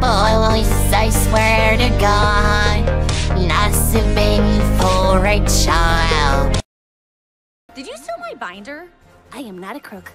Boys, I swear to God, not baby for a child. Did you steal my binder? I am not a crook.